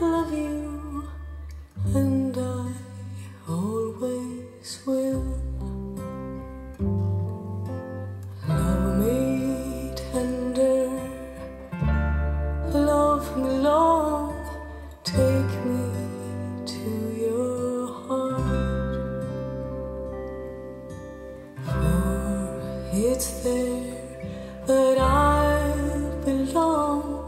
love you, and I always will. Love me tender, love me long, take me to your heart. For it's there that I belong.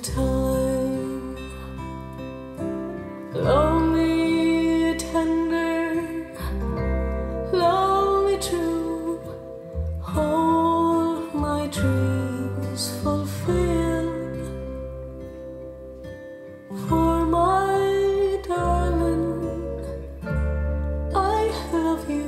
time. Lonely, tender Lonely, true. All my dreams For my darling I have you.